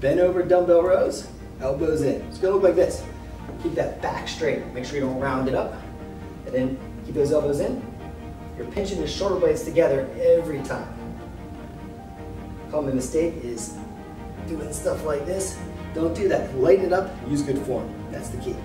Bend over dumbbell rows, elbows in. It's gonna look like this. Keep that back straight. Make sure you don't round it up. And then keep those elbows in. You're pinching the shoulder blades together every time. Common mistake is doing stuff like this. Don't do that. Lighten it up, use good form. That's the key.